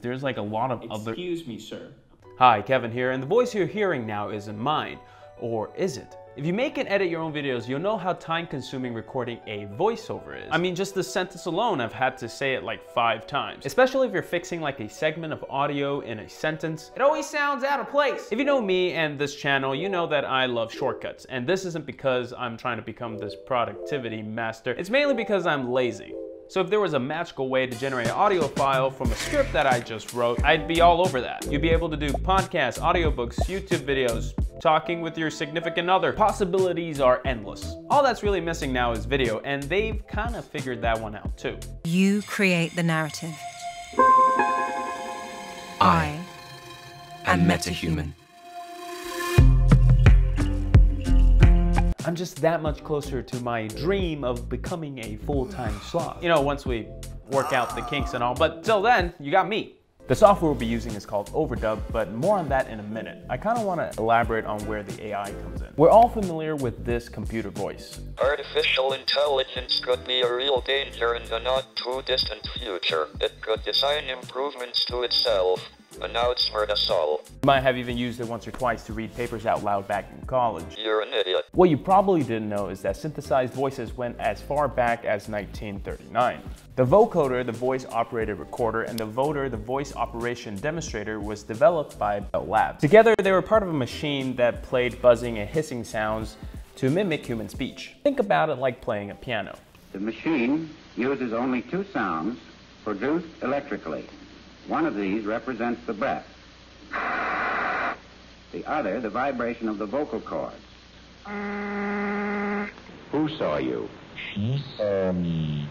There's like a lot of other. Excuse me, sir. Hi, Kevin here, and the voice you're hearing now isn't mine. Or is it? If you make and edit your own videos, you'll know how time consuming recording a voiceover is. I mean, just the sentence alone, I've had to say it like five times. Especially if you're fixing like a segment of audio in a sentence, it always sounds out of place. If you know me and this channel, you know that I love shortcuts. And this isn't because I'm trying to become this productivity master. It's mainly because I'm lazy. So if there was a magical way to generate an audio file from a script that I just wrote, I'd be all over that. You'd be able to do podcasts, audiobooks, YouTube videos, talking with your significant other. Possibilities are endless. All that's really missing now is video, and they've kind of figured that one out too. You create the narrative. I am MetaHuman. I'm just that much closer to my dream of becoming a full-time sloth. You know, once we work out the kinks and all, but till then, you got me. The software we'll be using is called Overdub, but more on that in a minute. I kind of want to elaborate on where the AI comes in. We're all familiar with this computer voice. Artificial intelligence could be a real danger in the not too distant future. It could design improvements to itself, and now it's hurt us. You might have even used it once or twice to read papers out loud back in college. You're an idiot. What you probably didn't know is that synthesized voices went as far back as 1939. The vocoder, the voice operated recorder, and the voder, the voice operation demonstrator was developed by Bell Labs. Together, they were part of a machine that played buzzing and hissing sounds to mimic human speech. Think about it like playing a piano. The machine uses only two sounds produced electrically. One of these represents the breath. The other, the vibration of the vocal cords. Who saw you? She saw me.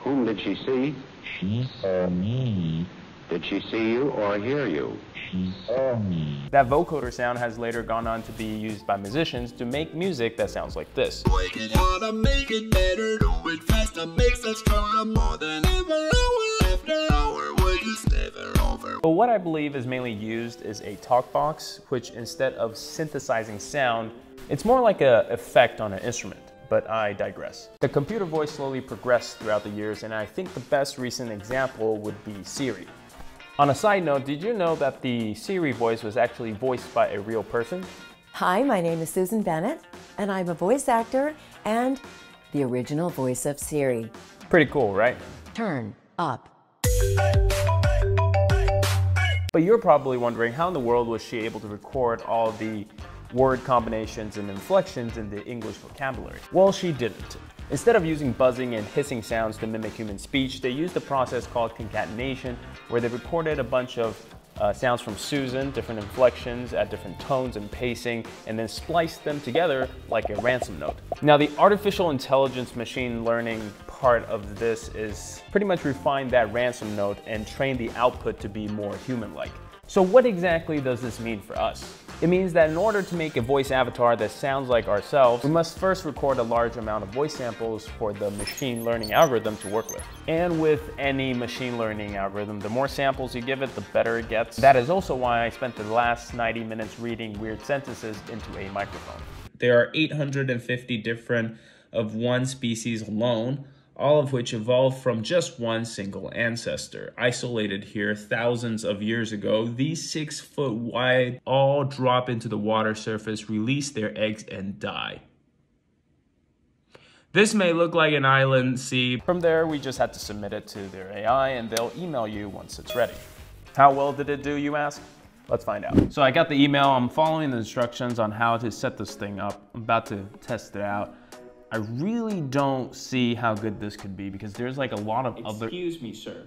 Whom did she see? She saw me. Did she see you or hear you? She saw me. That vocoder sound has later gone on to be used by musicians to make music that sounds like this. But what I believe is mainly used is a talk box, which instead of synthesizing sound, it's more like an effect on an instrument but I digress. The computer voice slowly progressed throughout the years and I think the best recent example would be Siri. On a side note, did you know that the Siri voice was actually voiced by a real person? Hi, my name is Susan Bennett and I'm a voice actor and the original voice of Siri. Pretty cool, right? Turn up. But you're probably wondering how in the world was she able to record all the word combinations and inflections in the English vocabulary? Well, she didn't. Instead of using buzzing and hissing sounds to mimic human speech, they used a process called concatenation, where they recorded a bunch of uh, sounds from Susan, different inflections at different tones and pacing, and then spliced them together like a ransom note. Now, the artificial intelligence machine learning part of this is pretty much refine that ransom note and train the output to be more human-like. So what exactly does this mean for us? It means that in order to make a voice avatar that sounds like ourselves, we must first record a large amount of voice samples for the machine learning algorithm to work with. And with any machine learning algorithm, the more samples you give it, the better it gets. That is also why I spent the last 90 minutes reading weird sentences into a microphone. There are 850 different of one species alone, all of which evolved from just one single ancestor. Isolated here thousands of years ago, these six foot wide all drop into the water surface, release their eggs, and die. This may look like an island sea. From there, we just had to submit it to their AI and they'll email you once it's ready. How well did it do, you ask? Let's find out. So I got the email. I'm following the instructions on how to set this thing up. I'm about to test it out. I really don't see how good this could be because there's like a lot of Excuse other. Excuse me, sir.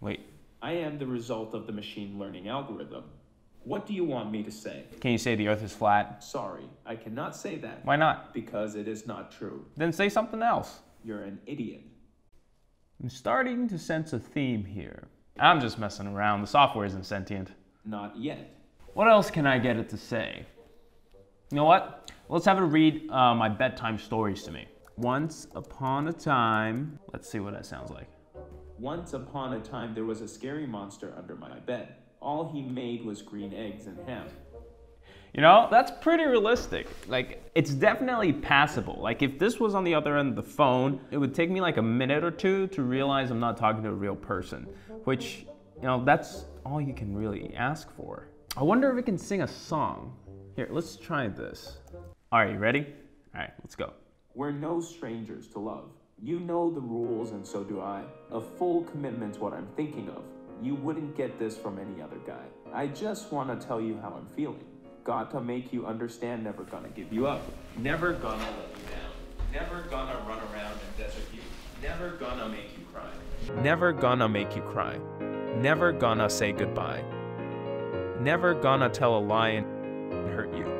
Wait. I am the result of the machine learning algorithm. What do you want me to say? Can you say the earth is flat? Sorry, I cannot say that. Why not? Because it is not true. Then say something else. You're an idiot. I'm starting to sense a theme here. I'm just messing around. The software isn't sentient. Not yet. What else can I get it to say? You know what? Let's have it read uh, my bedtime stories to me. Once upon a time, let's see what that sounds like. Once upon a time, there was a scary monster under my bed. All he made was green eggs and ham. You know, that's pretty realistic. Like, it's definitely passable. Like, if this was on the other end of the phone, it would take me like a minute or two to realize I'm not talking to a real person, which You know, that's all you can really ask for. I wonder if it can sing a song. Here, let's try this. All right, you ready? All right, let's go. We're no strangers to love. You know the rules, and so do I. A full commitment's what I'm thinking of. You wouldn't get this from any other guy. I just want to tell you how I'm feeling. Got to make you understand, never gonna give you up. Never gonna let you down. Never gonna run around and desert you. Never gonna make you cry. Never gonna make you cry. Never gonna say goodbye. Never gonna tell a lie and hurt you.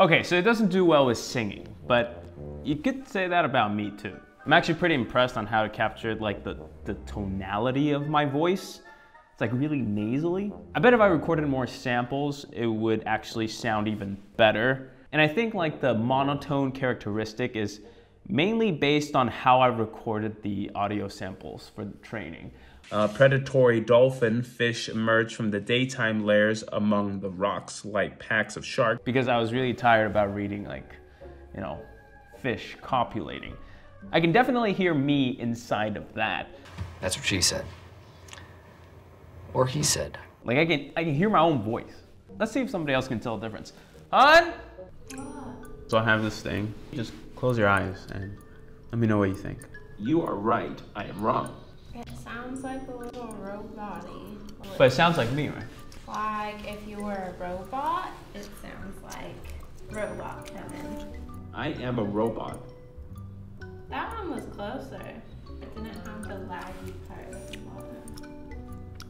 Okay, so it doesn't do well with singing, but you could say that about me too. I'm actually pretty impressed on how to capture like the, the tonality of my voice. It's like really nasally. I bet if I recorded more samples, it would actually sound even better. And I think like the monotone characteristic is mainly based on how I recorded the audio samples for the training. Uh, predatory dolphin fish emerged from the daytime layers among the rocks like packs of sharks. Because I was really tired about reading like, you know, fish copulating. I can definitely hear me inside of that. That's what she said. Or he said. Like I can I can hear my own voice. Let's see if somebody else can tell the difference. Hun? So I have this thing. Just close your eyes and let me know what you think. You are right. I am wrong. It sounds like a little robot But it sounds like me, right? Like if you were a robot, it sounds like robot Kevin. I am a robot. That one was closer. It didn't have the laggy part at the bottom.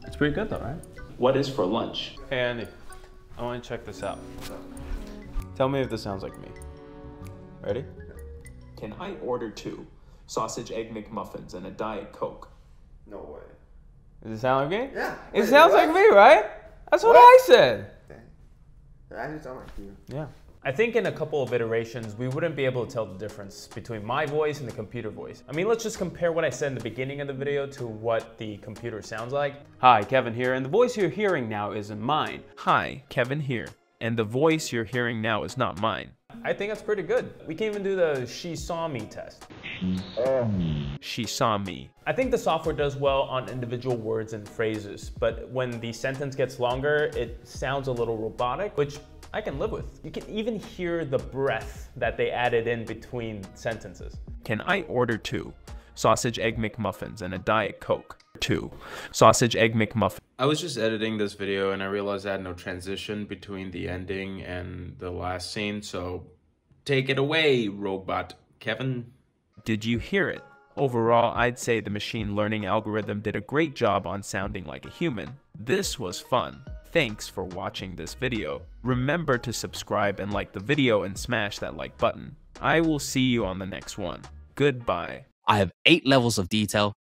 It's pretty good though, right? What is for lunch? Hey Andy, I want to check this out. Tell me if this sounds like me. Ready? Can I order two sausage egg McMuffins and a Diet Coke? No way. Does it sound like me? Yeah. It Wait, sounds what? like me, right? That's what, What? I said. I just sound like you. Yeah. I think in a couple of iterations, we wouldn't be able to tell the difference between my voice and the computer voice. I mean, let's just compare what I said in the beginning of the video to what the computer sounds like. Hi, Kevin here, and the voice you're hearing now isn't mine. Hi, Kevin here, and the voice you're hearing now is not mine. I think that's pretty good. We can even do the she saw me test. She saw me. She saw me. I think the software does well on individual words and phrases, but when the sentence gets longer, it sounds a little robotic, which I can live with. You can even hear the breath that they added in between sentences. Can I order two sausage egg McMuffins and a Diet Coke? Two sausage egg McMuffin. I was just editing this video and I realized I had no transition between the ending and the last scene, so take it away, robot Kevin. Did you hear it? Overall, I'd say the machine learning algorithm did a great job on sounding like a human. This was fun. Thanks for watching this video. Remember to subscribe and like the video and smash that like button. I will see you on the next one. Goodbye. I have eight levels of detail